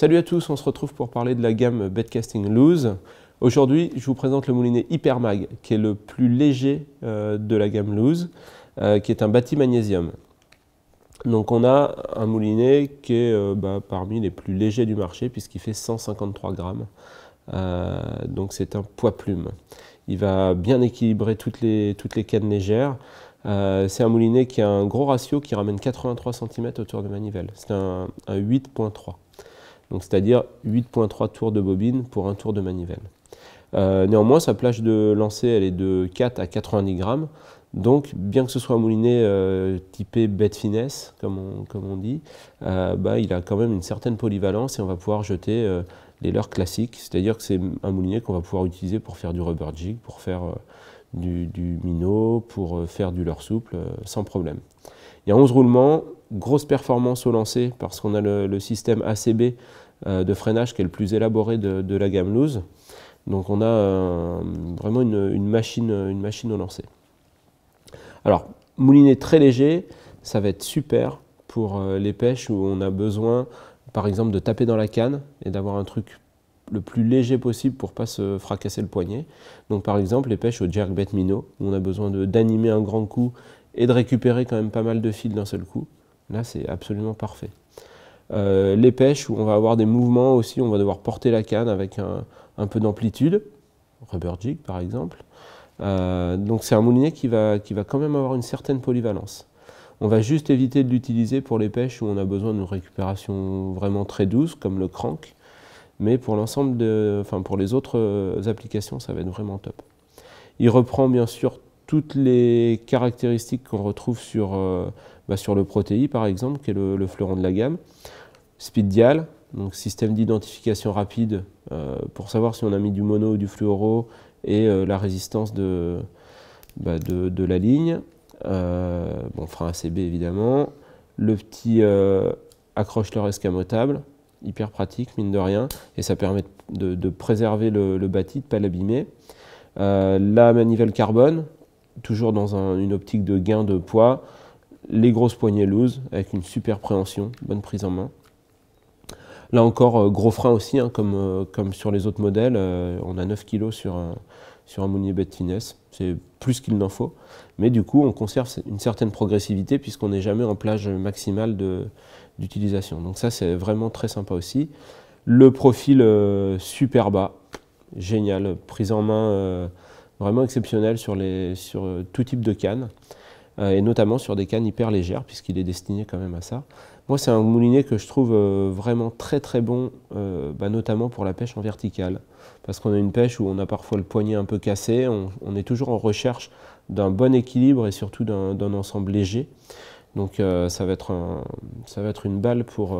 Salut à tous, on se retrouve pour parler de la gamme Bedcasting Loose. Aujourd'hui, je vous présente le moulinet Hypermag, qui est le plus léger euh, de la gamme Loose, euh, qui est un bâti magnésium. Donc on a un moulinet qui est euh, bah, parmi les plus légers du marché, puisqu'il fait 153 grammes. donc c'est un poids plume. Il va bien équilibrer toutes les, toutes les cannes légères. c'est un moulinet qui a un gros ratio qui ramène 83 cm autour de manivelle. C'est un 8.3 c'est-à-dire 8.3 tours de bobine pour un tour de manivelle. Euh, néanmoins, sa plage de lancer, elle est de 4 à 90 grammes. Donc, bien que ce soit un moulinet euh, typé bête finesse, comme on, dit, euh, bah, il a quand même une certaine polyvalence et on va pouvoir jeter les leurres classiques. C'est-à-dire que c'est un moulinet qu'on va pouvoir utiliser pour faire du rubber jig, pour faire du, du, minot, pour faire du leurre souple, sans problème. Il y a 11 roulements, grosse performance au lancer parce qu'on a le, système ACB euh, de freinage qui est le plus élaboré de, la gamme loose. Donc on a euh, vraiment une, machine, une machine au lancer. Alors, moulinet très léger, ça va être super pour euh, les pêches où on a besoin, par exemple, de taper dans la canne et d'avoir un truc le plus léger possible pour pas se fracasser le poignet. Donc par exemple les pêches au jerkbait minnow où on a besoin d'animer un grand coup et de récupérer quand même pas mal de fils d'un seul coup. Là, c'est absolument parfait. Euh, les pêches où on va avoir des mouvements aussi, on va devoir porter la canne avec un, peu d'amplitude, rubber jig par exemple. Euh, donc c'est un moulinet qui va, qui va quand même avoir une certaine polyvalence. On va juste éviter de l'utiliser pour les pêches où on a besoin d'une récupération vraiment très douce, comme le crank. Mais pour l'ensemble de, enfin pour les autres euh, applications, ça va être vraiment top. Il reprend bien sûr toutes les caractéristiques qu'on retrouve sur, euh, bah, sur le Protéi par exemple, qui est le, fleuron de la gamme. Speed Dial, donc système d'identification rapide euh, pour savoir si on a mis du mono ou du fluoro et euh, la résistance de, bah, de, la ligne. bon, frein ACB évidemment. Le petit accroche-leur escamotable, hyper pratique mine de rien, et ça permet de, préserver le, le, bâti, de ne pas l'abîmer. la manivelle carbone, toujours dans une optique de gain de poids, les grosses poignées loose avec une super préhension, bonne prise en main. Là encore, euh, gros frein aussi, hein, comme, euh, comme sur les autres modèles, euh, on a 9 kg sur un, sur un Mounier Finesse, c'est plus qu'il n'en faut. Mais du coup, on conserve une certaine progressivité puisqu'on n'est jamais en plage maximale d'utilisation. Donc ça, c'est vraiment très sympa aussi. Le profil super bas, génial, prise en main vraiment exceptionnel sur, euh, tout type de cannes, euh, et notamment sur des cannes hyper légères, puisqu'il est destiné quand même à ça. Moi, c'est un moulinet que je trouve euh, vraiment très très bon, bah, notamment pour la pêche en verticale, parce qu'on a une pêche où on a parfois le poignet un peu cassé, on, est toujours en recherche d'un bon équilibre et surtout d'un ensemble léger. Donc ça, va être une balle pour,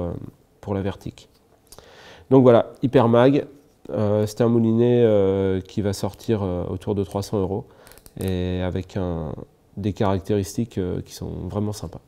la vertique. Donc voilà, Hyper Mag, c'est un moulinet euh, qui va sortir euh, autour de 300 euros et avec des caractéristiques qui sont vraiment sympas.